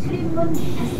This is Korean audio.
출입문 닫습니다.